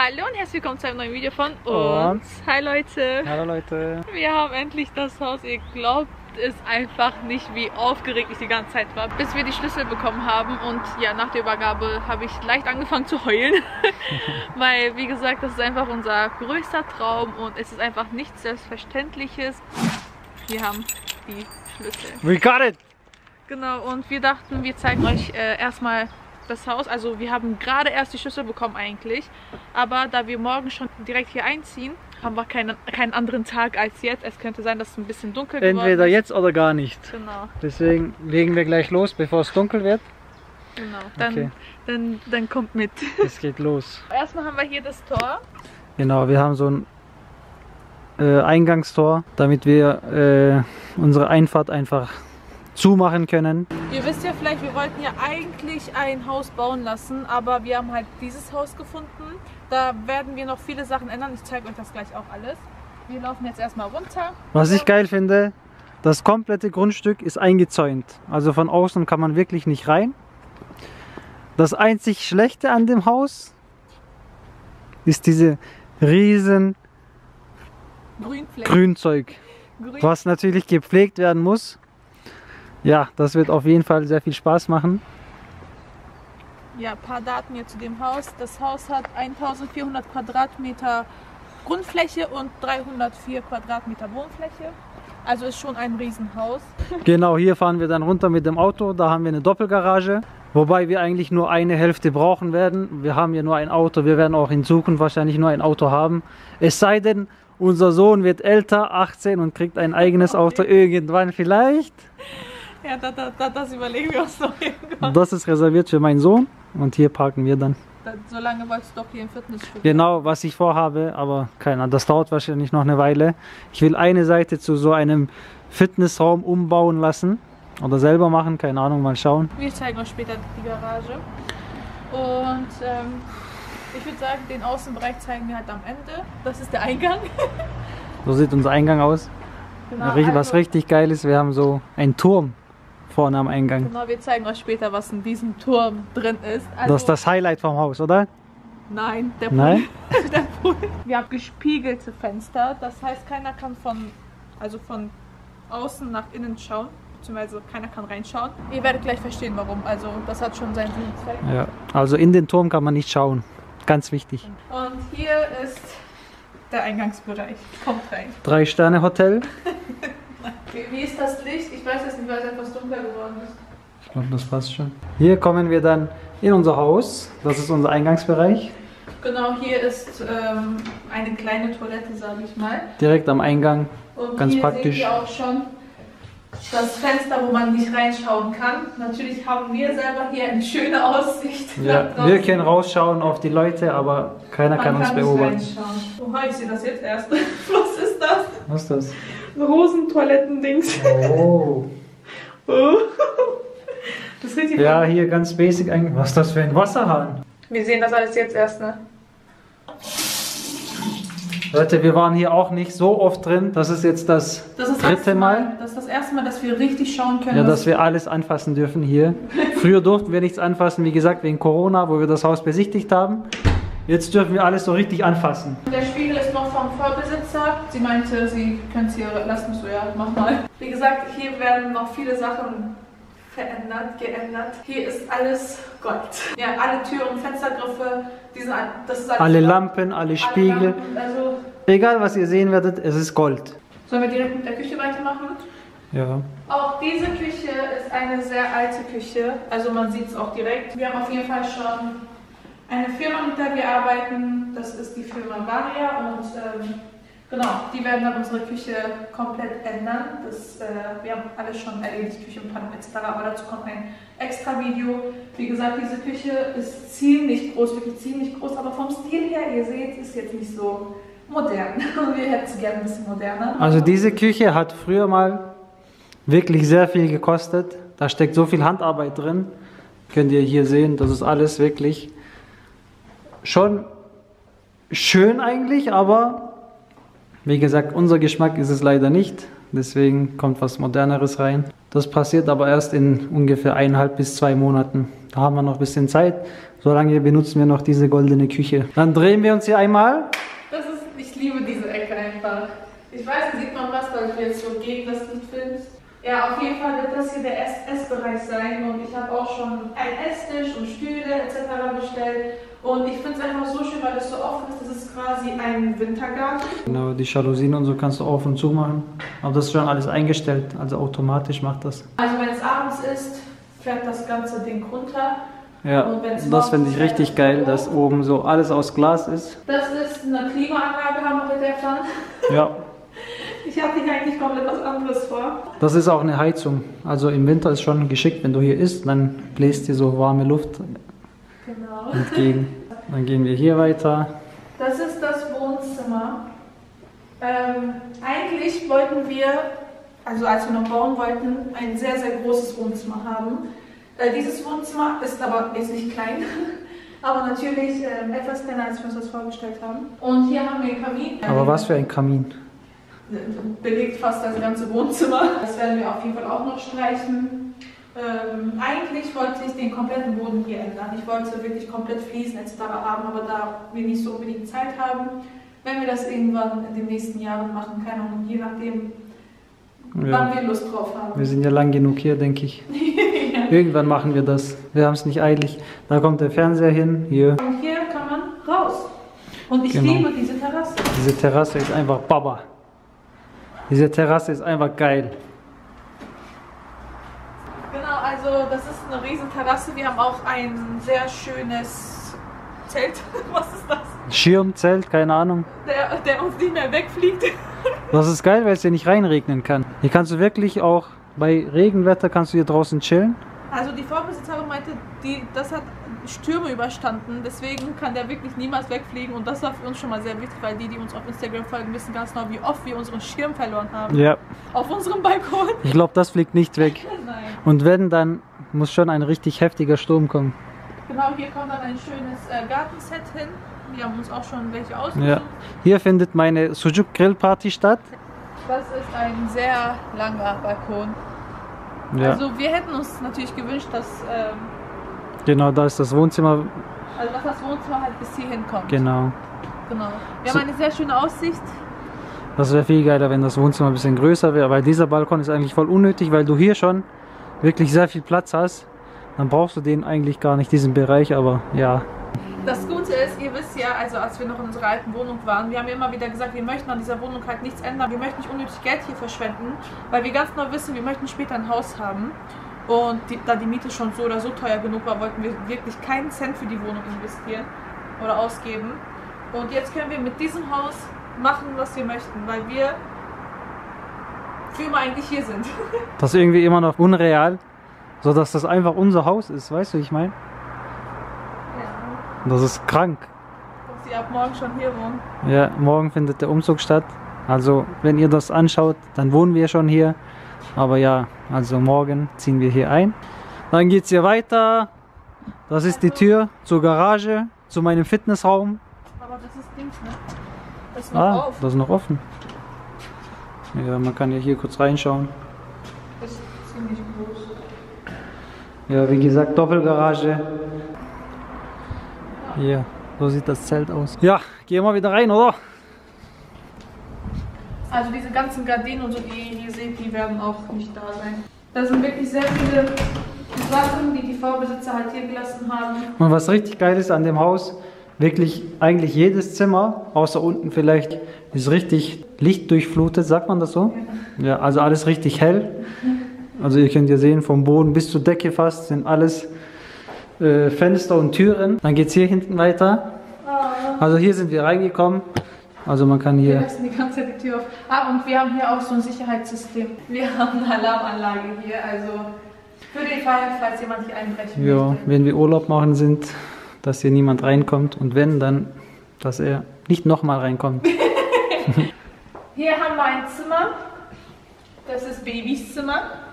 Hallo und herzlich willkommen zu einem neuen Video von Und? uns. Hi Leute. Hallo Leute. Wir haben endlich das Haus. Ihr glaubt es einfach nicht, wie aufgeregt ich die ganze Zeit war, bis wir die Schlüssel bekommen haben. Und ja, nach der Übergabe habe ich leicht angefangen zu heulen. Weil, wie gesagt, das ist einfach unser größter Traum und es ist einfach nichts Selbstverständliches. Wir haben die Schlüssel. We got it! Genau, und wir dachten, wir zeigen euch äh, erstmal das Haus. Also wir haben gerade erst die Schlüssel bekommen eigentlich. Aber da wir morgen schon direkt hier einziehen, haben wir keinen, keinen anderen Tag als jetzt. Es könnte sein, dass es ein bisschen dunkel geworden Entweder ist. jetzt oder gar nicht. Genau, Deswegen legen wir gleich los, bevor es dunkel wird. genau. Dann, Okay. dann, dann kommt mit. Es geht los. Erstmal haben wir hier das Tor. Genau, wir haben so ein äh, Eingangstor, damit wir äh, unsere Einfahrt einfach zumachen können. Ihr wisst ja vielleicht, wir wollten ja eigentlich ein Haus bauen lassen, aber wir haben halt dieses Haus gefunden. Da werden wir noch viele Sachen ändern. Ich zeige euch das gleich auch alles. Wir laufen jetzt erstmal runter. Was ich geil finde, das komplette Grundstück ist eingezäunt. Also von außen kann man wirklich nicht rein. Das einzig Schlechte an dem Haus ist diese riesen. Grünzeug, Grün. was natürlich gepflegt werden muss. Ja, das wird auf jeden Fall sehr viel Spaß machen. Ja, ein paar Daten hier zu dem Haus. Das Haus hat 1400 Quadratmeter Grundfläche und 304 Quadratmeter Wohnfläche. Also ist schon ein Riesenhaus. Genau, hier fahren wir dann runter mit dem Auto. Da haben wir eine Doppelgarage, wobei wir eigentlich nur eine Hälfte brauchen werden. Wir haben ja nur ein Auto. Wir werden auch in Zukunft wahrscheinlich nur ein Auto haben. Es sei denn, unser Sohn wird älter, 18 und kriegt ein eigenes Auto irgendwann vielleicht. Ja, da, da, da, das überlegen wir uns noch irgendwann. Das ist reserviert für meinen Sohn und hier parken wir dann. Da- So lange wolltest du doch hier im Fitnessstudio. Genau, was ich vorhabe, aber keiner. Das dauert wahrscheinlich noch eine Weile. Ich will eine Seite zu so einem Fitnessraum umbauen lassen oder selber machen, keine Ahnung, mal schauen. Wir zeigen euch später die Garage. Und ähm, ich würde sagen, den Außenbereich zeigen wir halt am Ende. Das ist der Eingang. So sieht unser Eingang aus. Genau, Was also- richtig geil ist, wir haben so einen Turm vorne am Eingang. Genau, wir zeigen euch später, was in diesem Turm drin ist. Also, Das ist das Highlight vom Haus, oder? Nein, der Pool. Nein? der Pool. Wir haben gespiegelte Fenster, das heißt, keiner kann von, also von außen nach innen schauen, beziehungsweise keiner kann reinschauen. Ihr werdet gleich verstehen, warum. Also, das hat schon seinen Sinn. Ja. Also in den Turm kann man nicht schauen. Ganz wichtig. Und hier ist der Eingangsbereich. Kommt rein. Drei Sterne Hotel. Wie, wie ist das Licht? Ich weiß jetzt nicht, weil es etwas dunkler geworden ist. Ich glaube, das passt schon. Hier kommen wir dann in unser Haus. Das ist unser Eingangsbereich. Genau, hier ist ähm, eine kleine Toilette, sage ich mal. Direkt am Eingang. Und Ganz hier praktisch. seht ihr auch schon das Fenster, wo man nicht reinschauen kann. Natürlich haben wir selber hier eine schöne Aussicht. Ja, wir können rausschauen auf die Leute, aber keiner Man kann uns nicht beobachten. Oha, ich sehe das jetzt erst. Was ist das? Rosentoilettendings. Oh. Oh. Das riecht hier Ja, hier ganz basic eigentlich. Was ist das für ein Wasserhahn? Wir sehen das alles jetzt erst, ne? Leute, wir waren hier auch nicht so oft drin. Das ist jetzt das, Das ist dritte erste Mal. Das ist das erste Mal, dass wir richtig schauen können. Ja, dass wir alles anfassen dürfen hier. Früher durften wir nichts anfassen, wie gesagt, wegen Corona, wo wir das Haus besichtigt haben. Jetzt dürfen wir alles so richtig anfassen. Der Spiegel ist noch vom Vorbesitzer. Sie meinte, sie könnte es hier lassen. So, ja, mach mal. Wie gesagt, hier werden noch viele Sachen verändert, geändert. Hier ist alles Gold. Ja, alle Türen und Fenstergriffe, die sind, all- das ist alles Alle Gold. Lampen, alle Alle Spiegel. Lampen, Also, Egal was ihr sehen werdet, es ist Gold. sollen wir direkt mit der Küche weitermachen? Ja. Auch diese Küche ist eine sehr alte Küche, also man sieht es auch direkt. Wir haben auf jeden Fall schon eine Firma, mit der wir arbeiten, das ist die Firma Varia und ähm, genau, die werden dann unsere Küche komplett ändern. Das, äh, wir haben alles schon erledigt, Küchenpannen etc., aber dazu kommt ein extra Video. Wie gesagt, diese Küche ist ziemlich groß, wirklich ziemlich groß, aber vom Stil her, ihr seht, ist jetzt nicht so modern. Wir hätten es gerne ein bisschen moderner. Also diese Küche hat früher mal wirklich sehr viel gekostet. Da steckt so viel Handarbeit drin. Könnt ihr hier sehen, das ist alles wirklich schon schön eigentlich, aber wie gesagt, unser Geschmack ist es leider nicht. deswegen kommt was Moderneres rein. Das passiert aber erst in ungefähr eineinhalb bis zwei Monaten. Da haben wir noch ein bisschen Zeit. Solange benutzen wir noch diese goldene Küche. Dann drehen wir uns hier einmal. Das ist, ich liebe diese Ecke einfach. Ich weiß, sieht man was, weil du jetzt so gegen das Licht filmst. Ja, auf jeden Fall wird das hier der Essbereich sein und ich habe auch schon einen Esstisch und Stühle etc. bestellt. Und ich finde es einfach so schön, weil es so offen ist. Das ist quasi ein Wintergarten. Genau, die Jalousien und so kannst du auf und zu machen. Aber das ist schon alles eingestellt, also automatisch macht das. Also wenn es abends ist, fährt das ganze Ding runter. Ja, das finde ich richtig geil, dass oben so alles aus Glas ist. Das ist eine Klimaanlage, haben wir mit der Pfanne. Ja. Ich hatte hier eigentlich komplett was anderes vor. Das ist auch eine Heizung. Also im Winter ist schon geschickt, wenn du hier isst, dann bläst dir so warme Luft genau. entgegen. Dann gehen wir hier weiter. Das ist das Wohnzimmer. Ähm, eigentlich wollten wir, also als wir noch bauen wollten, ein sehr, sehr großes Wohnzimmer haben. Äh, dieses Wohnzimmer ist aber jetzt nicht klein, aber natürlich äh, etwas kleiner, als wir uns das vorgestellt haben. Und hier haben wir einen Kamin. Aber was für ein Kamin? Belegt fast das ganze Wohnzimmer. Das werden wir auf jeden Fall auch noch streichen. Ähm, eigentlich wollte ich den kompletten Boden hier ändern. Ich wollte wirklich komplett Fliesen etc. haben, aber da wir nicht so unbedingt Zeit haben, wenn wir das irgendwann in den nächsten Jahren machen, keine Ahnung, je nachdem, ja. wann wir Lust drauf haben. Wir sind ja lang genug hier, denke ich. ja. Irgendwann machen wir das. Wir haben es nicht eilig. Da kommt der Fernseher hin, hier. Und hier kann man raus. Und ich genau. liebe diese Terrasse. Diese Terrasse ist einfach Baba. Diese Terrasse ist einfach geil. Genau, also das ist eine riesen Terrasse. Wir haben auch ein sehr schönes Zelt. Was ist das? Schirmzelt, keine Ahnung. Der, der uns nicht mehr wegfliegt. Das ist geil, weil es hier nicht reinregnen kann. Hier kannst du wirklich auch bei Regenwetter kannst du hier draußen chillen. Also die Vorbesitzerin meinte, die, das hat Stürme überstanden, deswegen kann der wirklich niemals wegfliegen und das war für uns schon mal sehr wichtig, weil die, die uns auf Instagram folgen, wissen ganz genau, wie oft wir unseren Schirm verloren haben. Ja. Auf unserem Balkon. Ich glaube, das fliegt nicht weg. Und wenn, dann muss schon ein richtig heftiger Sturm kommen. Genau, hier kommt dann ein schönes äh, Gartenset hin. Wir haben uns auch schon welche ausgesucht. Ja. Hier findet meine Sujuk Grillparty statt. Das ist ein sehr langer Balkon. Ja. Also wir hätten uns natürlich gewünscht, dass... Ähm, genau, da ist das Wohnzimmer. Also dass das Wohnzimmer halt bis hierhin kommt. Genau. Genau. Wir so. haben eine sehr schöne Aussicht. Das wäre viel geiler, wenn das Wohnzimmer ein bisschen größer wäre, weil dieser Balkon ist eigentlich voll unnötig, weil du hier schon wirklich sehr viel Platz hast. Dann brauchst du den eigentlich gar nicht, diesen Bereich, aber ja, das Gute ist, ihr wisst ja, also als wir noch in unserer alten Wohnung waren, wir haben ja immer wieder gesagt, wir möchten an dieser Wohnung halt nichts ändern. Wir möchten nicht unnötig Geld hier verschwenden, weil wir ganz genau wissen, wir möchten später ein Haus haben. Und die, da die Miete schon so oder so teuer genug war, wollten wir wirklich keinen Cent für die Wohnung investieren oder ausgeben. Und jetzt können wir mit diesem Haus machen, was wir möchten, weil wir für immer eigentlich hier sind. Das ist irgendwie immer noch unreal, so dass das einfach unser Haus ist, weißt du, ich meine? Das ist krank. Dass sie ab morgen schon hier wohnen. Ja, morgen findet der Umzug statt. Also, wenn ihr das anschaut, dann wohnen wir schon hier. Aber ja, also morgen ziehen wir hier ein. Dann geht es hier weiter. Das ist die Tür zur Garage, zu meinem Fitnessraum. Aber das ist Dings, ne? Das ist noch ah, auf. Das ist noch offen. Ja, man kann ja hier kurz reinschauen. Das ist ziemlich groß. Ja, wie gesagt, Doppelgarage. Hier, so sieht das Zelt aus. Ja, gehen wir wieder rein, oder? Also diese ganzen Gardinen und so, die ihr seht, die werden auch nicht da sein. Da sind wirklich sehr viele Sachen, die die Vorbesitzer halt hier gelassen haben. Und was richtig geil ist an dem Haus, wirklich eigentlich jedes Zimmer, außer unten vielleicht, ist richtig lichtdurchflutet, sagt man das so? Ja, ja also alles richtig hell. Also ihr könnt ja sehen, vom Boden bis zur Decke fast sind alles äh, Fenster und Türen. Dann geht es hier hinten weiter. Ah. Also hier sind wir reingekommen. Also man kann hier... Wir lassen die ganze Tür auf. Ah, und wir haben hier auch so ein Sicherheitssystem. Wir haben eine Alarmanlage hier, also für den Fall, falls jemand hier einbrechen ja, möchte. wenn wir Urlaub machen sind, dass hier niemand reinkommt. Und wenn, dann, dass er nicht nochmal reinkommt. hier haben wir ein Zimmer. Das ist Babys Zimmer.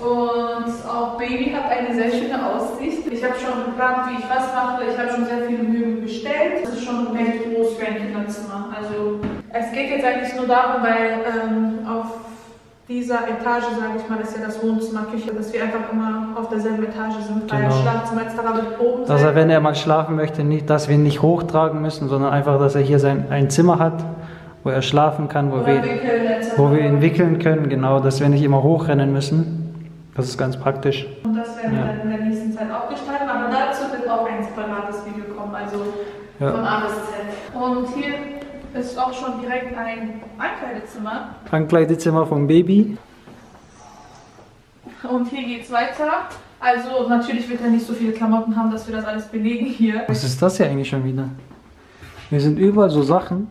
Und auch Baby hat eine sehr schöne Aussicht. Ich habe schon geplant, wie ich was mache. Ich habe schon sehr viele Möbel bestellt. Das ist schon recht groß für ein Kinderzimmer. Also es geht jetzt eigentlich nur darum, weil ähm, auf dieser Etage, sage ich mal, ist ja das Wohnzimmer, Küche, dass wir einfach immer auf derselben Etage sind, weil Genau. Schlafzimmer etc. wird oben Dass er, wenn er mal schlafen möchte, nicht, dass wir ihn nicht hochtragen müssen, sondern einfach, dass er hier sein, ein Zimmer hat, wo er schlafen kann, wo Oder wir, wickeln wo wir ihn wickeln können, genau, dass wir nicht immer hochrennen müssen. Das ist ganz praktisch. Und das werden wir Ja. dann in der nächsten Zeit auch gestalten, aber dazu wird auch ein separates Video kommen, also Ja. von A bis Z. Und hier ist auch schon direkt ein Ankleidezimmer. Ankleidezimmer vom Baby. Und hier geht's weiter. Also natürlich wird er nicht so viele Klamotten haben, dass wir das alles belegen hier. Was ist das hier eigentlich schon wieder? Hier sind überall so Sachen.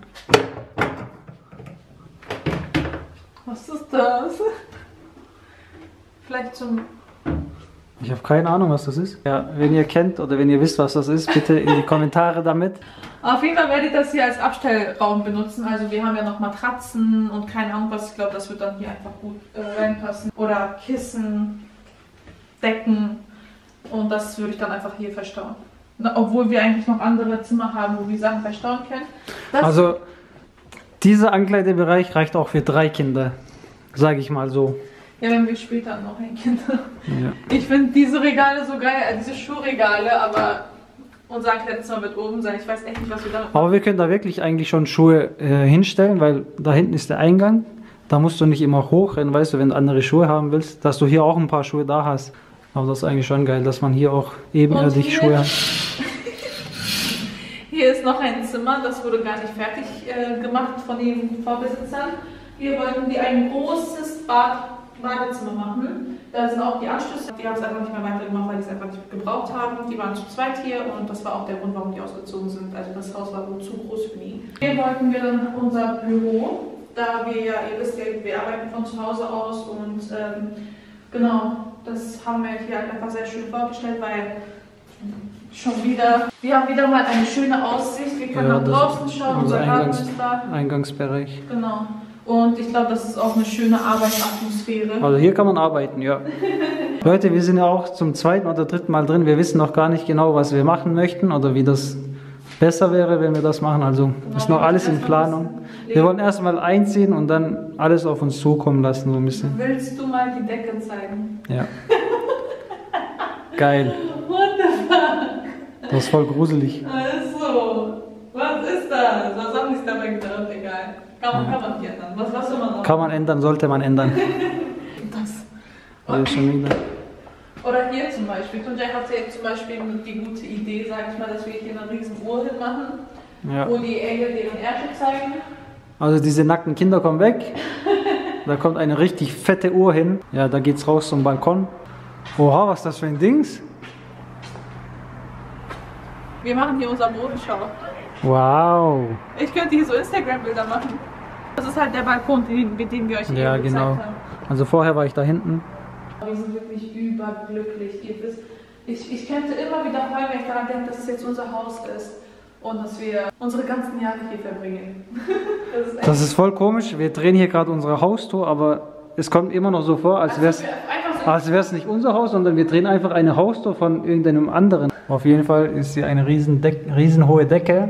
Was ist das? Vielleicht zum. Ich habe keine Ahnung, was das ist. Ja, wenn ihr kennt oder wenn ihr wisst, was das ist, bitte in die Kommentare damit. Auf jeden Fall werde ich das hier als Abstellraum benutzen. Also wir haben ja noch Matratzen und keine Ahnung was. Ich glaube, das wird dann hier einfach gut äh, reinpassen. Oder Kissen, Decken. Und das würde ich dann einfach hier verstauen. Na, obwohl wir eigentlich noch andere Zimmer haben, wo wir Sachen verstauen können. Das Also, dieser Ankleidebereich reicht auch für drei Kinder. Sage ich mal so. Ja, wenn wir später noch ein Kind haben. Ja. Ich finde diese Regale so geil, äh, diese Schuhregale, aber unser Ankleidezimmer wird oben sein. Ich weiß echt nicht, was wir damit machen. Aber wir können da wirklich eigentlich schon Schuhe äh, hinstellen, weil da hinten ist der Eingang. Da musst du nicht immer hochrennen, weißt du, wenn du andere Schuhe haben willst, dass du hier auch ein paar Schuhe da hast. Aber das ist eigentlich schon geil, dass man hier auch ebenerdig hier? Schuhe hat. Hier ist noch ein Zimmer, das wurde gar nicht fertig äh, gemacht von den Vorbesitzern. Hier wollten die ein großes Bad Badezimmer machen. Da sind auch die Anschlüsse. Die haben es einfach nicht mehr weitergemacht, weil die es einfach nicht gebraucht haben. Die waren zu zweit hier und das war auch der Grund, warum die ausgezogen sind. Also das Haus war wohl zu groß für die. Hier wollten wir dann unser Büro, da wir ja, ihr wisst ja, wir arbeiten von zu Hause aus und ähm, genau, das haben wir hier einfach sehr schön vorgestellt, weil schon wieder, wir haben wieder mal eine schöne Aussicht. Wir können Ja, nach draußen schauen, unser unser Garten Eingangs- ist da. Eingangsbereich. Genau. Und ich glaube, das ist auch eine schöne Arbeitsatmosphäre. Also hier kann man arbeiten, ja. Leute, wir sind ja auch zum zweiten oder dritten Mal drin. Wir wissen noch gar nicht genau, was wir machen möchten oder wie das besser wäre, wenn wir das machen. Also ist noch alles in Planung. Wir wollen erstmal einziehen und dann alles auf uns zukommen lassen, so ein bisschen. Willst du mal die Decke zeigen? Ja. Geil. What the fuck? Das ist voll gruselig. Also, was ist das? Was haben sie dabei gedacht? Egal. Kann man, kann man nicht ändern. Was, was soll man noch? Kann man ändern, sollte man ändern. das. Also schon wieder. Oder hier zum Beispiel. Tunjai hatte jetzt zum Beispiel die gute Idee, sag ich mal, dass wir hier eine riesen Uhr hinmachen, Ja. wo die Engel deren Ärsche zeigen. Also diese nackten Kinder kommen weg. Da kommt eine richtig fette Uhr hin. Ja, da geht's raus zum Balkon. Oha, was ist das für ein Dings? Wir machen hier unser Bodenschau. Wow. Ich könnte hier so Instagram-Bilder machen. Das ist halt der Balkon, den, mit dem wir euch Ja, eben genau. gezeigt haben. Also vorher war ich da hinten. Wir sind wirklich überglücklich. Ihr wisst, ich, ich könnte immer wieder heulen, wenn ich daran denke, dass es jetzt unser Haus ist und dass wir unsere ganzen Jahre hier verbringen. das ist echt. Das ist voll komisch. Wir drehen hier gerade unsere Haustour, aber es kommt immer noch so vor, als wäre es einfach so. nicht unser Haus, sondern wir drehen einfach eine Haustour von irgendeinem anderen. Auf jeden Fall ist hier eine riesen Deck, riesenhohe Decke.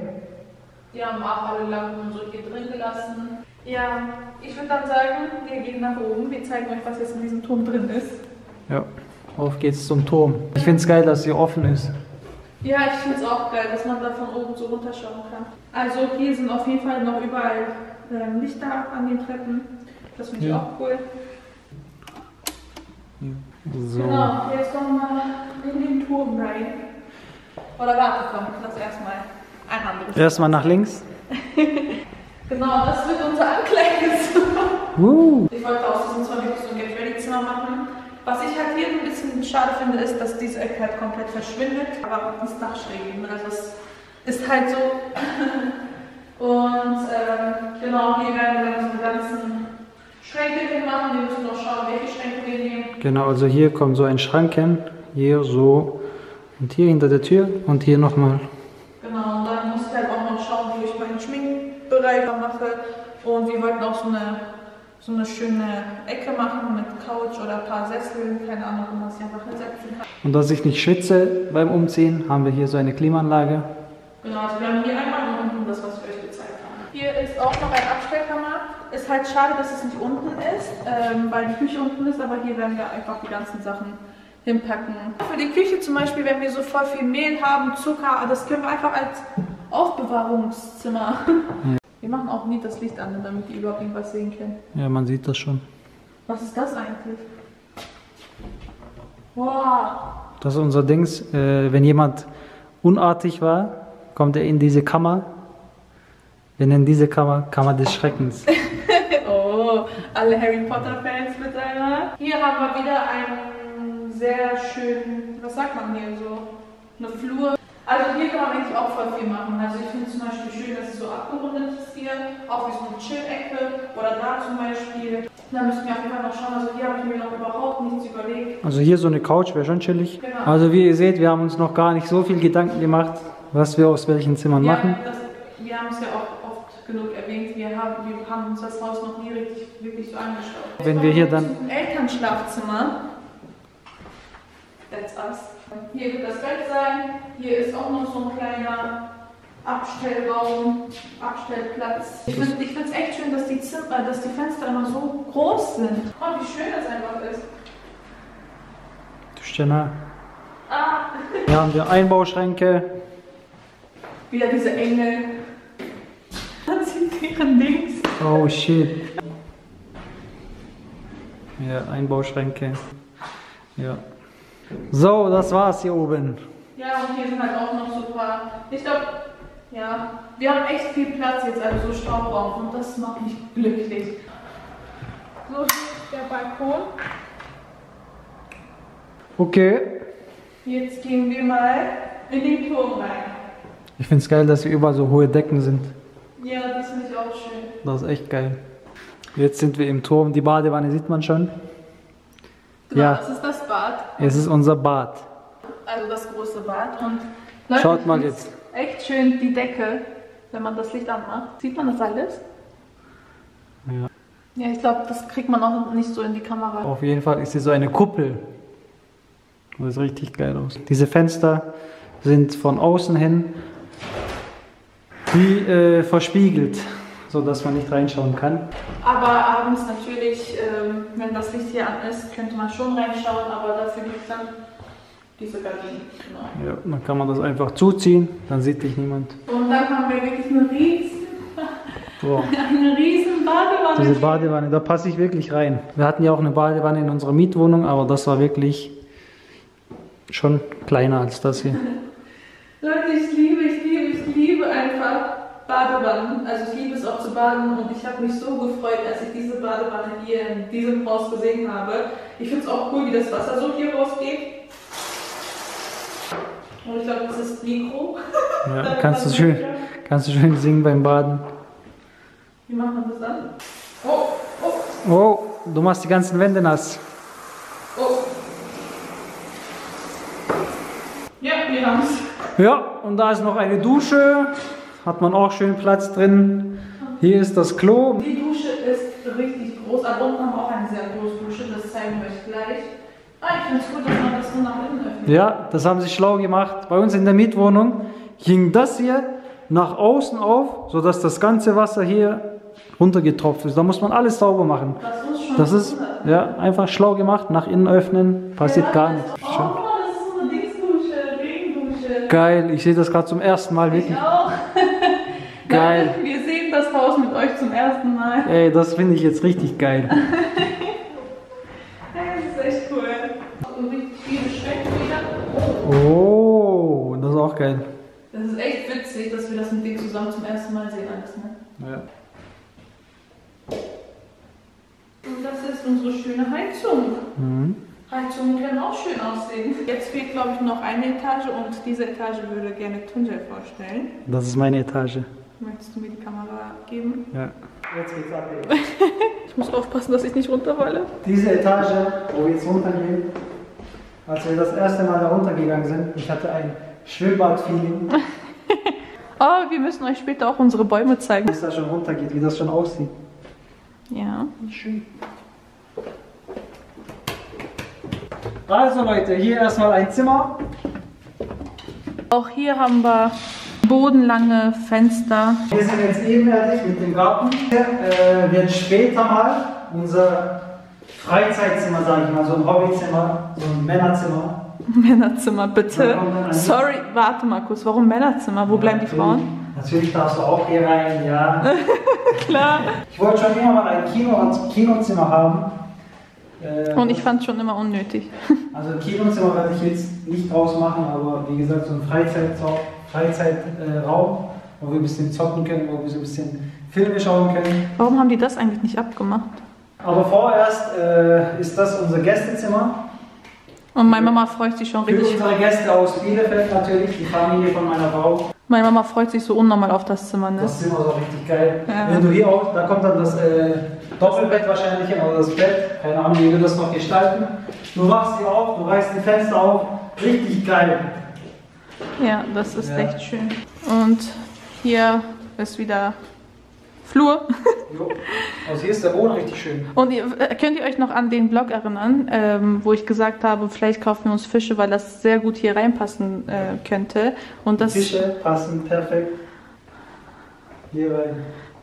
Die haben auch alle Lampen und so hier drin gelassen. Ja, ich würde dann sagen, wir gehen nach oben. Wir zeigen euch, was jetzt in diesem Turm drin ist. Ja, auf geht's zum Turm. Ich finde es geil, dass hier offen ist. Ja, ich finde es auch geil, dass man da von oben so runterschauen kann. Also hier sind auf jeden Fall noch überall ähm, Lichter an den Treppen. Das finde ich Ja. auch cool. So. Genau, jetzt kommen wir in den Turm rein. Oder warte, komm, lass erstmal ein anderes. Erstmal nach links. Genau, das wird unser Ankleidezimmer. Uh. Ich wollte aus diesem Zimmer wirklich so ein Get-Ready-Zimmer machen. Was ich halt hier ein bisschen schade finde, ist, dass diese Ecke halt komplett verschwindet, aber das Dach schräg. Also es ist halt so. Und ähm, genau, hier werden wir dann so die ganzen Schränke hinmachen. Wir müssen noch schauen, welche Schränke wir nehmen. Genau, also hier kommt so ein Schrank hin. Hier so. Und hier hinter der Tür. Und hier nochmal. Schminkbereich mache. Und wir wollten auch so eine, so eine schöne Ecke machen mit Couch oder ein paar Sesseln, keine Ahnung, wo man sich einfach hinsetzen kann. Und dass ich nicht schwitze beim Umziehen, haben wir hier so eine Klimaanlage. Genau, also wir haben hier einmal unten das, was wir euch gezeigt haben. Hier ist auch noch ein Abstellkammer. Ist halt schade, dass es nicht unten ist, ähm, weil die Küche unten ist, aber hier werden wir einfach die ganzen Sachen hinpacken. Für die Küche zum Beispiel, wenn wir so voll viel Mehl haben, Zucker, das können wir einfach als Aufbewahrungszimmer. Wir machen auch nie das Licht an, damit die überhaupt irgendwas sehen können. Ja, man sieht das schon. Was ist das eigentlich? Wow. Das ist unser Dings. Äh, wenn jemand unartig war, kommt er in diese Kammer. Wir nennen diese Kammer Kammer des Schreckens. Oh, alle Harry Potter Fans mit einmal. Hier haben wir wieder einen sehr schönen, was sagt man hier so, eine Flur. Also hier kann man eigentlich auch voll viel machen. Also ich finde zum Beispiel schön, dass es so abgerundet ist hier, auch wie so eine Chill-Ecke oder da zum Beispiel. Da müssen wir auf jeden Fall noch schauen. Also hier habe ich mir noch überhaupt nichts überlegt. Also hier so eine Couch wäre schon chillig. Genau. Also wie ihr seht, wir haben uns noch gar nicht so viel Gedanken gemacht, was wir aus welchen Zimmern machen. Ja, das, wir haben es ja auch oft genug erwähnt. Wir haben, wir haben uns das Haus noch nie richtig, wirklich so angeschaut. Wenn wir hier dann- Elternschlafzimmer. That's us. Hier wird das Bett sein. Hier ist auch noch so ein kleiner Abstellraum, Abstellplatz. Ich finde es echt schön, dass die, Zimmer, dass die Fenster immer so groß sind. Oh, wie schön das einfach ist. Du stehst nah. Ah, Hier haben wir Einbauschränke. wieder diese Engel. Man sieht deren links. Oh shit. Ja, Einbauschränke. Ja. So, das war's hier oben. Ja, und hier sind halt auch noch so ein paar. Ich glaube, ja, wir haben echt viel Platz jetzt, also so Stauraum und das macht mich glücklich. So, hier ist der Balkon. Okay. Jetzt gehen wir mal in den Turm rein. Ich find's geil, dass hier überall so hohe Decken sind. Ja, das finde ich auch schön. Das ist echt geil. Jetzt sind wir im Turm. Die Badewanne sieht man schon. Genau, Ja. das ist das Bad, Es ist unser Bad. also das große Bad. Und Leute, Schaut mal jetzt. Echt schön die Decke, wenn man das Licht anmacht. Sieht man das alles? Ja. Ja, ich glaube, das kriegt man auch nicht so in die Kamera. Auf jeden Fall ist hier so eine Kuppel. Das sieht richtig geil aus. Diese Fenster sind von außen hin wie äh, verspiegelt, sodass man nicht reinschauen kann. Aber abends natürlich, ähm, wenn das Licht hier an ist, könnte man schon reinschauen, aber dafür gibt es dann diese Gardinen. Genau. Ja, dann kann man das einfach zuziehen, dann sieht dich niemand. Und dann haben wir wirklich eine riesen, Wow. eine riesen Badewanne. Diese Badewanne, da passe ich wirklich rein. Wir hatten ja auch eine Badewanne in unserer Mietwohnung, aber das war wirklich schon kleiner als das hier. Leute, ich liebe, Badewannen. Also ich liebe es auch zu baden und ich habe mich so gefreut, als ich diese Badewanne hier in diesem Haus gesehen habe. Ich finde es auch cool, wie das Wasser so hier rausgeht. Und ich glaube, das ist Mikro. Ja, kannst, du schön, kannst du schön singen beim Baden. Wie macht man das dann? Oh, oh, Oh, du machst die ganzen Wände nass. oh. Ja, wir haben es. Ja, und da ist noch eine Dusche. Hat man auch schön Platz drin. Hier ist das Klo. Die Dusche ist richtig groß, aber unten haben wir auch eine sehr große Dusche, das zeigen wir euch gleich. Ah, ich finde es gut, dass man das nur nach innen öffnet. Ja, das haben sie schlau gemacht. Bei uns in der Mietwohnung ging das hier nach außen auf, sodass das ganze Wasser hier runtergetropft ist. Da muss man alles sauber machen. Das muss schon Das ist ja einfach schlau gemacht. Nach innen öffnen, passiert Ja, gar nichts. Oh, das ist so eine Dingsdusche, Regendusche. Geil, ich sehe das gerade zum ersten Mal Ich wirklich. auch. Geil. Wir sehen das Haus mit euch zum ersten Mal. Ey, das finde ich jetzt richtig geil. Das ist echt cool. Und richtig viele Schränke wieder. Oh, das ist auch geil. Das ist echt witzig, dass wir das mit denen zusammen zum ersten Mal sehen alles, ne? Ja. Und das ist unsere schöne Heizung. Mhm. Heizungen können auch schön aussehen. Jetzt fehlt, glaube ich, noch eine Etage und diese Etage würde gerne Tunjel vorstellen. Das ist meine Etage. Möchtest du mir die Kamera geben? Ja. Jetzt geht's ab. Ich muss aufpassen, dass ich nicht runterfalle. Diese Etage, wo wir jetzt runtergehen, als wir das erste Mal da runtergegangen sind, ich hatte ein Schwimmbad-Feeling, Oh, wir müssen euch später auch unsere Bäume zeigen. wie es da schon runtergeht, wie das schon aussieht. Ja. Schön. Also Leute, hier erstmal ein Zimmer. Auch hier haben wir bodenlange Fenster. Wir sind jetzt ebenerdig mit dem Garten. Äh, wird später mal unser Freizeitzimmer, sage ich mal, so ein Hobbyzimmer, so ein Männerzimmer. Männerzimmer, bitte. Ja, Sorry, warte mal kurz. Warum Männerzimmer? Wo bleiben die Frauen? Natürlich darfst du auch hier rein, ja. Klar. Ich wollte schon immer mal ein Kino und Kinozimmer haben. Äh, Und ich fand es schon immer unnötig. Also ein Kinozimmer werde ich jetzt nicht draus machen, aber wie gesagt, so ein Freizeitraum, Freizeitraum, wo wir ein bisschen zocken können, wo wir so ein bisschen Filme schauen können. Warum haben die das eigentlich nicht abgemacht? Aber vorerst äh, ist das unser Gästezimmer. Und meine Mama freut sich schon Für richtig. unsere Gäste aus Bielefeld natürlich, die Familie von meiner Frau. Meine Mama freut sich so unnormal auf das Zimmer, ne? Das Zimmer ist auch richtig geil. Ja. Wenn du hier auch, da kommt dann das äh, Doppelbett wahrscheinlich hin, oder das Bett. Keine Ahnung, wie wir das noch gestalten. Du wachst hier auf, du reißt die Fenster auf. Richtig geil. Ja, das ist Ja. echt schön. Und hier ist wieder Flur. Jo. Also hier ist der Boden richtig schön. Und ihr, äh, könnt ihr euch noch an den Blog erinnern, ähm, wo ich gesagt habe, vielleicht kaufen wir uns Fische, weil das sehr gut hier reinpassen äh, könnte. Und das, Fische passen perfekt hier rein,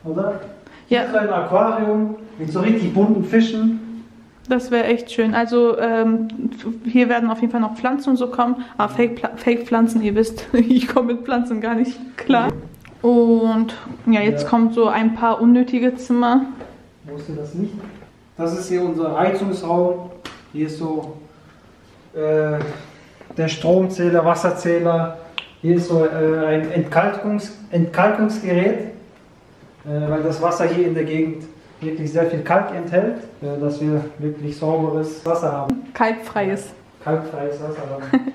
oder? Ja. Hier ist ein Aquarium mit so richtig bunten Fischen. Das wäre echt schön. Also ähm, hier werden auf jeden Fall noch Pflanzen und so kommen. Aber Fake-Pla- Fake-Pflanzen, ihr wisst, ich komme mit Pflanzen gar nicht klar. Und ja, jetzt Ja. kommt so ein paar unnötige Zimmer. Wusste das nicht? Das ist hier unser Heizungsraum. Hier ist so äh, der Stromzähler, Wasserzähler. Hier ist so äh, ein Entkalkungs Entkalkungsgerät, äh, weil das Wasser hier in der Gegend wirklich sehr viel Kalk enthält, äh, dass wir wirklich sauberes Wasser haben, Kalkfreies. kalkfreies Wasser haben.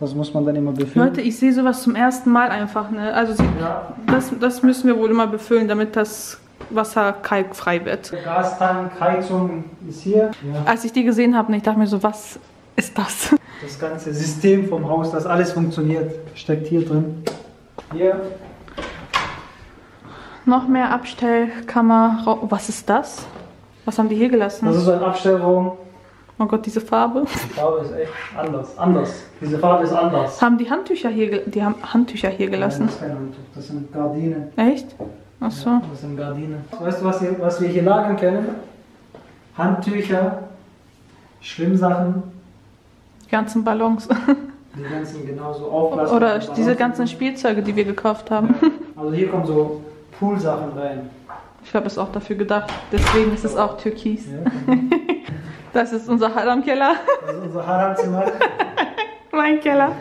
Das muss man dann immer befüllen. Leute, ich sehe sowas zum ersten Mal einfach. Ne? Also sie, ja, das, das müssen wir wohl immer befüllen, damit das Wasser kalkfrei wird. der Gastank, Heizung ist hier. Ja. Als ich die gesehen habe, ne, ich dachte mir so, was ist das? Das ganze System vom Haus, das alles funktioniert, steckt hier drin. Hier, Noch mehr Abstellkammer. Was ist das? Was haben die hier gelassen? das ist so ein Abstellraum. Oh Gott, diese Farbe. Die Farbe ist echt anders. Anders. Diese Farbe ist anders. Haben die Handtücher hier, die haben Handtücher hier Nein, gelassen? das ist kein Handtuch, das sind Gardinen. Echt? Ach so. Ja, das sind Gardinen. Weißt du, was, hier, was wir hier lagern können? Handtücher, Schwimmsachen, Die ganzen Ballons. die ganzen genauso Auflassen. Oder diese ganzen Spielzeuge, die wir gekauft haben. Also hier kommen so Poolsachen rein. Ich glaube, es ist auch dafür gedacht. Deswegen ist es auch türkis. Ja, Das ist unser Haram-Keller. das ist unser Haramzimmer. mein Keller.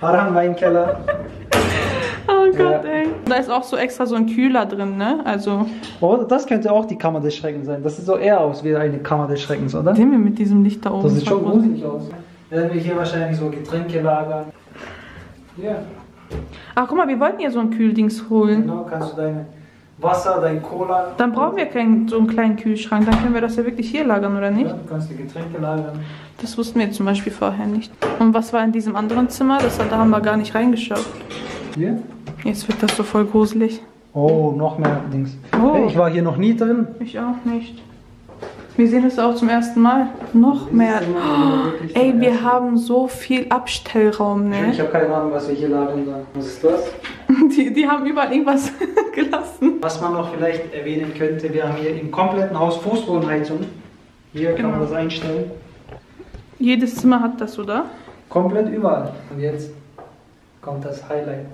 Haram-Weinkeller. Oh Gott, Ja. ey. Da ist auch so extra so ein Kühler drin, ne? Also, Oh, das könnte auch die Kammer des Schreckens sein. Das sieht so eher aus wie eine Kammer des Schreckens, oder? sehen wir mit diesem Licht da oben. Das sieht schon gruselig. aus. Werden wir hier wahrscheinlich so Getränke lagern. Ja, Ach, guck mal, wir wollten ja so ein Kühldings holen. genau. Kannst du dein Wasser, dein Cola. Dann brauchen wir keinen so einen kleinen Kühlschrank. Dann können wir das ja wirklich hier lagern, oder Ja, nicht? du kannst die Getränke lagern. Das wussten wir zum Beispiel vorher nicht. Und was war in diesem anderen Zimmer? Das, da haben wir gar nicht reingeschaut. Hier? Jetzt wird das so voll gruselig. Oh, noch mehr Dings. Oh. Ich war hier noch nie drin. Ich auch nicht. Wir sehen es auch zum ersten Mal. Noch mehr. Wirklich Ey, wir haben so viel Abstellraum, Ich ne? habe keine Ahnung, was wir hier lagern sollen. Was ist das? Die, die haben überall irgendwas gelassen. Was man noch vielleicht erwähnen könnte, wir haben hier im kompletten Haus Fußbodenheizung. Hier kann man Genau. das einstellen. Jedes Zimmer hat das, oder? Komplett überall. Und jetzt kommt das Highlight.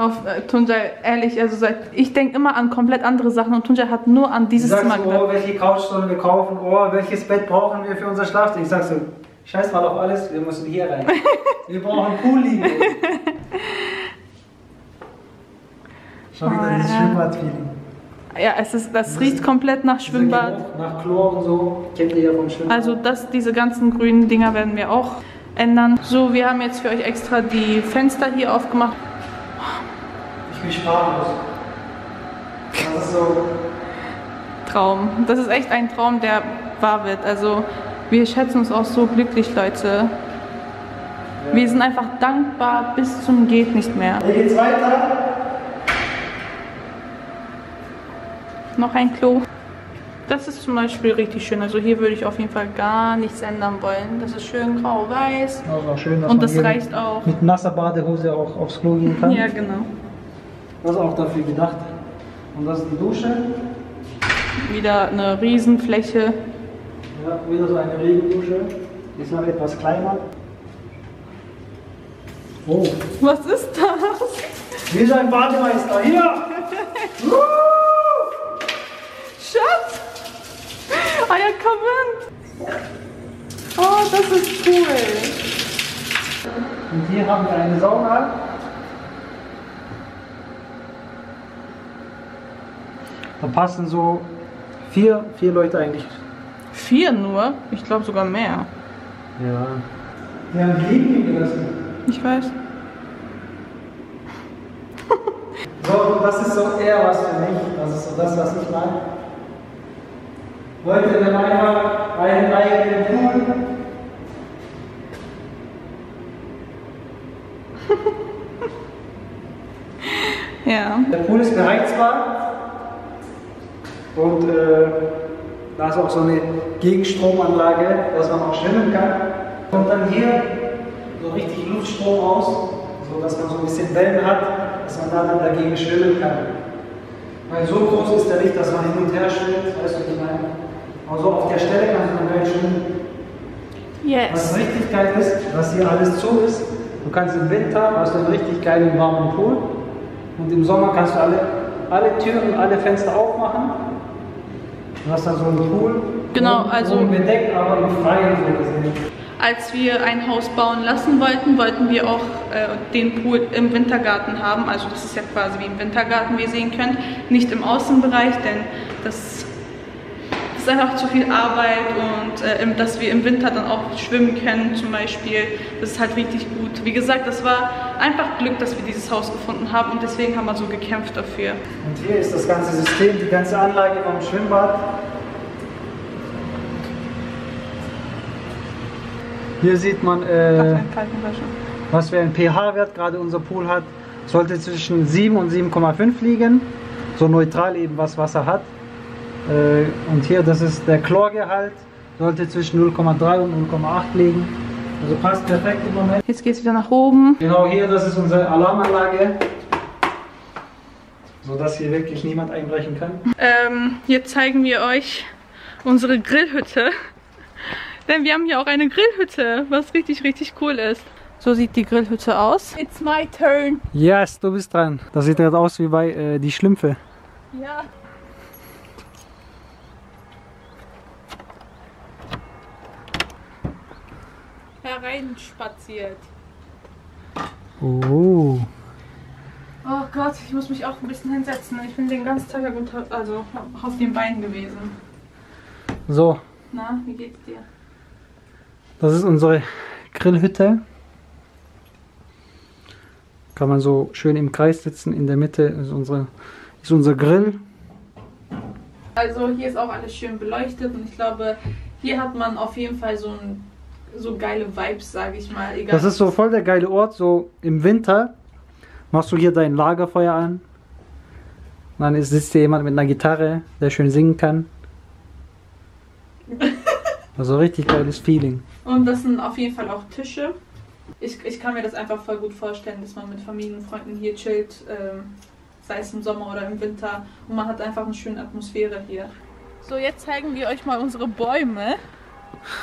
Auf äh, Tunjai, ehrlich, also seit, ich denke immer an komplett andere Sachen und Tunjai hat nur an dieses Zimmer so, gedacht. oh, welche Couch sollen wir kaufen? Oh, welches Bett brauchen wir für unser Schlafzimmer? Ich sag so, scheiß mal auf alles, wir müssen hier rein. wir brauchen Pool liegen. Schon wieder dieses Oh. Schwimmbad-Feeling. Ja, es ist, das riecht komplett nach Schwimmbad. Geruch Nach Chlor und so, kennt ihr ja vom Schwimmbad. Also das, diese ganzen grünen Dinger werden wir auch ändern. So, wir haben jetzt für euch extra die Fenster hier aufgemacht. Ich bin sprachlos. Das ist so, Traum. Das ist echt ein Traum, der wahr wird. Also wir schätzen uns auch so glücklich, Leute. Wir sind einfach dankbar bis zum geht nicht mehr. hier geht's weiter. Noch ein Klo. Das ist zum Beispiel richtig schön. Also hier würde ich auf jeden Fall gar nichts ändern wollen. Das ist schön grau-weiß. Das ist auch schön, dass Und das reicht auch. mit nasser Badehose auch aufs Klo gehen kann. Ja, genau. Das ist auch dafür gedacht. Und das ist die Dusche. Wieder eine Riesenfläche. Ja, wieder so eine Regendusche. Die ist noch etwas kleiner. Oh, Was ist das? wie so ein Bademeister. Hier! Schatz! Ah ja, komm in. Oh, das ist cool. Und hier haben wir eine Sauna. Da passen so vier, vier Leute eigentlich. Vier nur? Ich glaube sogar mehr. Ja. Die haben liegen gelassen. Ich weiß. So, das ist so eher was für mich. Das ist so das, was ich mag. Leute, wir haben einfach einen eigenen Pool. Ja. Der Pool ist beheizbar und äh, da ist auch so eine Gegenstromanlage, dass man auch schwimmen kann. Und dann hier so richtig Luftstrom aus, so dass man so ein bisschen Wellen hat, dass man da dann dagegen schwimmen kann. Weil so groß ist der nicht, dass man hin und her schwimmt, weißt du, wie ich meine? Aber so auf der Stelle kannst du dann gleich schwimmen. Was Yes. richtig geil ist, dass hier alles zu ist. Du kannst im Winter hast du einen richtig geilen warmen Pool und im Sommer kannst du alle, alle Türen, alle Fenster aufmachen. Du hast dann so einen Pool. Genau, oben- also- oben bedeckt, aber im Freien so gesehen. Als wir ein Haus bauen lassen wollten, wollten wir auch äh, den Pool im Wintergarten haben. Also das ist ja quasi wie im Wintergarten, wie ihr sehen könnt. Nicht im Außenbereich, denn das ist einfach zu viel Arbeit und äh, im- dass wir im Winter dann auch schwimmen können zum Beispiel. Das ist halt richtig gut. Wie gesagt, das war einfach Glück, dass wir dieses Haus gefunden haben und deswegen haben wir so gekämpft dafür. Und hier ist das ganze System, die ganze Anlage vom Schwimmbad. Hier sieht man, äh, was für ein pH-Wert gerade unser Pool hat. Sollte zwischen 7 und 7,5 liegen. So neutral eben, was Wasser hat. Äh, und hier, das ist der Chlorgehalt. Sollte zwischen 0,3 und 0,8 liegen. Also passt perfekt im Moment. Jetzt geht es wieder nach oben. Genau hier, das ist unsere Alarmanlage. So dass hier wirklich niemand einbrechen kann. Ähm, jetzt zeigen wir euch unsere Grillhütte. Denn wir haben hier auch eine Grillhütte, was richtig, richtig cool ist. So sieht die Grillhütte aus. It's my turn. Yes, du bist dran. Das sieht gerade aus wie bei äh, die Schlümpfe. Ja. Hereinspaziert. Oh. Oh Gott, ich muss mich auch ein bisschen hinsetzen. Ich bin den ganzen Tag unter, also auf den Beinen gewesen. So, Na, wie geht's dir? das ist unsere Grillhütte. Kann man so schön im Kreis sitzen. In der Mitte ist, unsere, ist unser Grill. Also hier ist auch alles schön beleuchtet und ich glaube, hier hat man auf jeden Fall so ein so geile Vibes, sage ich mal. Egal. Das ist so voll der geile Ort. So im Winter machst du hier dein Lagerfeuer an. Dann ist, sitzt hier jemand mit einer Gitarre, der schön singen kann. Also richtig geiles Feeling. Und das sind auf jeden Fall auch Tische. Ich, ich kann mir das einfach voll gut vorstellen, dass man mit Familien und Freunden hier chillt, ähm, sei es im Sommer oder im Winter. Und man hat einfach eine schöne Atmosphäre hier. So, jetzt zeigen wir euch mal unsere Bäume.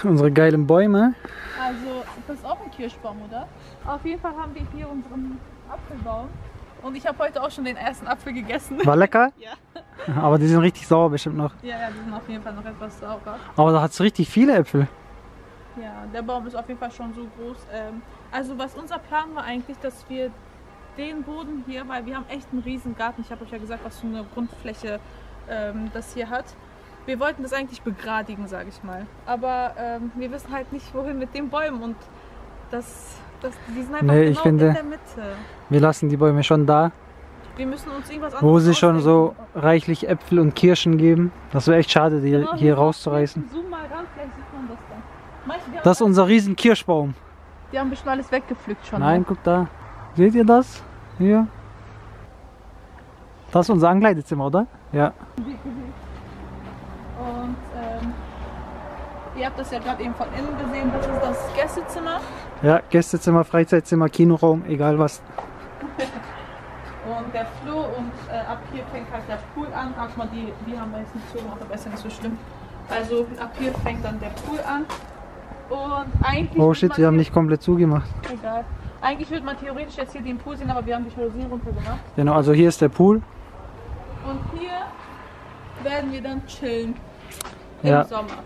Unsere geilen Bäume. Also, das ist auch ein Kirschbaum, oder? Auf jeden Fall haben wir hier unseren Apfelbaum. Und ich habe heute auch schon den ersten Apfel gegessen. War lecker, Ja. aber die sind richtig sauer bestimmt noch. Ja, ja, die sind auf jeden Fall noch etwas saurer. Aber da hat es richtig viele Äpfel. Ja, der Baum ist auf jeden Fall schon so groß. Ähm, also was unser Plan war eigentlich, dass wir den Boden hier, weil wir haben echt einen riesen Garten. Ich habe euch ja gesagt, was für eine Grundfläche ähm, das hier hat. Wir wollten das eigentlich begradigen, sage ich mal. Aber ähm, wir wissen halt nicht, wohin mit den Bäumen und das, das, die sind einfach Nee, genau ich finde- in der Mitte. Wir lassen die Bäume schon da, Wir müssen uns irgendwas anderes wo sie schon so reichlich Äpfel und Kirschen geben. Das wäre echt schade, die Genau, hier rauszureißen. Zoom mal ran, vielleicht sieht man das dann. Das ist unser riesen Kirschbaum. Die haben bestimmt alles weggepflückt schon. Nein, ne? guck da. Seht ihr das? Hier. Das ist unser Ankleidezimmer, oder? Ja. Und Ihr habt das ja gerade eben von innen gesehen, das ist das Gästezimmer. Ja, Gästezimmer, Freizeitzimmer, Kinoraum, egal was. Und der Flur und äh, ab hier fängt halt der Pool an. Ach mal, die, die haben wir jetzt nicht zugemacht, aber ist ja nicht so schlimm. Also ab hier fängt dann der Pool an. Und eigentlich. Oh shit, wir haben nicht komplett zugemacht. Egal. Eigentlich würde man theoretisch jetzt hier den Pool sehen, aber wir haben die Jalousien runtergemacht. Genau, also hier ist der Pool. Und hier werden wir dann chillen. Im Ja. Sommer.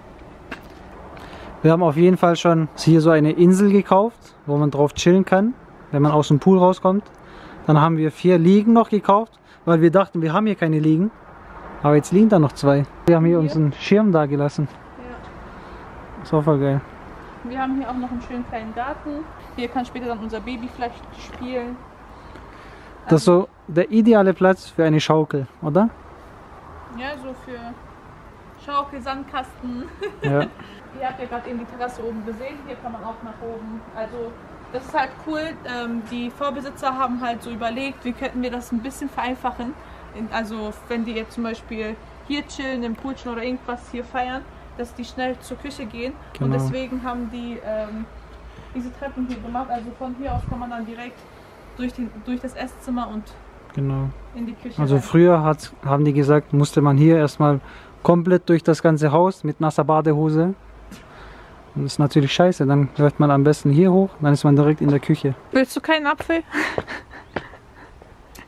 Wir haben auf jeden Fall schon hier so eine Insel gekauft, wo man drauf chillen kann, wenn man aus dem Pool rauskommt. Dann haben wir vier Liegen noch gekauft, weil wir dachten, wir haben hier keine Liegen. Aber jetzt liegen da noch zwei. Wir haben hier Hier? unseren Schirm da gelassen. Ja. Ist auch voll geil. Wir haben hier auch noch einen schönen kleinen Garten. Hier kann später dann unser Baby vielleicht spielen. Das ist so der ideale Platz für eine Schaukel, oder? Ja, so für Schaukel, Sandkasten. Ja. Ihr habt ja gerade eben die Terrasse oben gesehen. Hier kann man auch nach oben. Also das ist halt cool. Ähm, die Vorbesitzer haben halt so überlegt, wie könnten wir das ein bisschen vereinfachen. In, also wenn die jetzt zum Beispiel hier chillen, im Pool oder irgendwas hier feiern, dass die schnell zur Küche gehen. Und Genau. deswegen haben die ähm, diese Treppen hier gemacht. Also von hier aus kann man dann direkt durch, den, durch das Esszimmer und Genau. in die Küche. Also rein. früher hat, haben die gesagt, musste man hier erstmal komplett durch das ganze Haus mit nasser Badehose. Und das ist natürlich scheiße. Dann läuft man am besten hier hoch, dann ist man direkt in der Küche. Willst du keinen Apfel?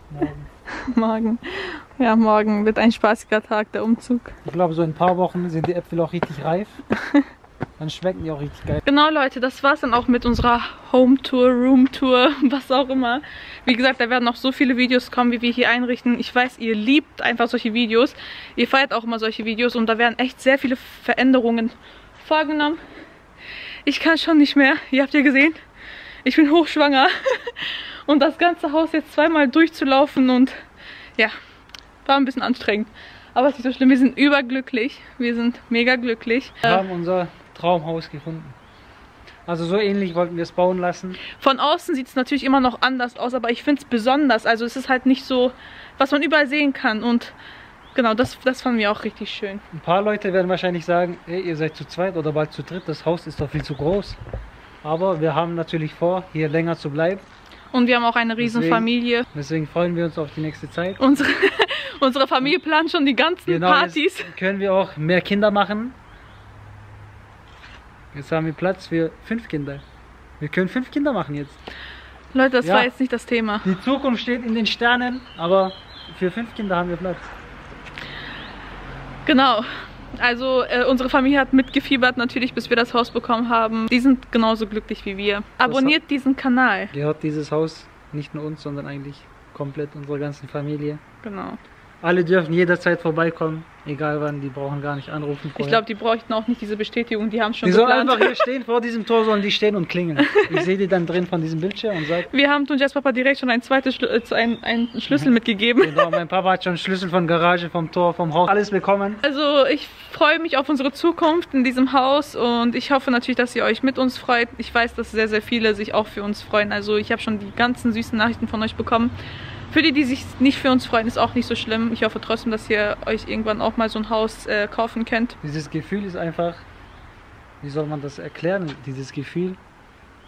Morgen. Ja, morgen wird ein spaßiger Tag, der Umzug. Ich glaube, so in ein paar Wochen sind die Äpfel auch richtig reif. Dann schmecken die auch richtig geil. Genau, Leute, das war's dann auch mit unserer Home-Tour, Room-Tour, was auch immer. Wie gesagt, da werden noch so viele Videos kommen, wie wir hier einrichten. Ich weiß, ihr liebt einfach solche Videos. Ihr feiert auch immer solche Videos und da werden echt sehr viele Veränderungen vorgenommen. Ich kann schon nicht mehr. Ihr habt ja gesehen, ich bin hochschwanger. Und das ganze Haus jetzt zweimal durchzulaufen und ja, war ein bisschen anstrengend. Aber es ist nicht so schlimm. Wir sind überglücklich. Wir sind mega glücklich. Wir haben unser Traumhaus gefunden. Also so ähnlich wollten wir es bauen lassen. Von außen sieht es natürlich immer noch anders aus, aber ich finde es besonders. Also es ist halt nicht so, was man überall sehen kann. Und genau, das, das fanden wir auch richtig schön. Ein paar Leute werden wahrscheinlich sagen, ey, ihr seid zu zweit oder bald zu dritt, das Haus ist doch viel zu groß. Aber wir haben natürlich vor, hier länger zu bleiben. Und wir haben auch eine riesen Deswegen- Familie. Deswegen freuen wir uns auf die nächste Zeit. Unsere, unsere Familie plant schon die ganzen Genau, Partys. können wir auch mehr Kinder machen. Jetzt haben wir Platz für fünf Kinder. Wir können fünf Kinder machen jetzt. Leute, das Ja. war jetzt nicht das Thema. Die Zukunft steht in den Sternen, aber für fünf Kinder haben wir Platz. Genau. Also äh, unsere Familie hat mitgefiebert natürlich, bis wir das Haus bekommen haben. Die sind genauso glücklich wie wir. Abonniert diesen Kanal. Gehört dieses Haus nicht nur uns, sondern eigentlich komplett unserer ganzen Familie. Genau. Alle dürfen jederzeit vorbeikommen, egal wann, die brauchen gar nicht anrufen. Ich vorher. glaube, die bräuchten auch nicht diese Bestätigung. Die haben schon die sollen geplant. einfach hier stehen, vor diesem Tor sollen die stehen und klingeln. Ich sehe die dann drin von diesem Bildschirm und sage, Wir haben Tunjas Papa direkt schon ein zweites Schlü äh, ein, einen Schlüssel mitgegeben. genau, mein Papa hat schon Schlüssel von Garage, vom Tor, vom Haus, alles bekommen. Also ich freue mich auf unsere Zukunft in diesem Haus und ich hoffe natürlich, dass ihr euch mit uns freut. Ich weiß, dass sehr, sehr viele sich auch für uns freuen. Also ich habe schon die ganzen süßen Nachrichten von euch bekommen. Für die, die sich nicht für uns freuen, ist auch nicht so schlimm. Ich hoffe trotzdem, dass ihr euch irgendwann auch mal so ein Haus äh, kaufen könnt. Dieses Gefühl ist einfach, wie soll man das erklären, dieses Gefühl,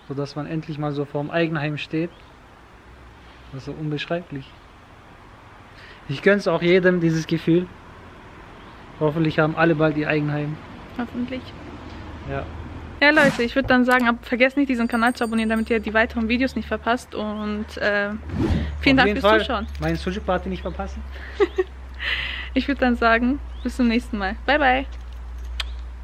so dass man endlich mal so vorm Eigenheim steht. Das ist so unbeschreiblich. Ich gönne es auch jedem, dieses Gefühl. Hoffentlich haben alle bald ihr Eigenheim. Hoffentlich. Ja. Ja Leute, ich würde dann sagen, vergesst nicht diesen Kanal zu abonnieren, damit ihr die weiteren Videos nicht verpasst. Und äh, vielen Auf Dank fürs Fall Zuschauen. Meine Sushi Party nicht verpassen. Ich würde dann sagen, bis zum nächsten Mal. Bye bye.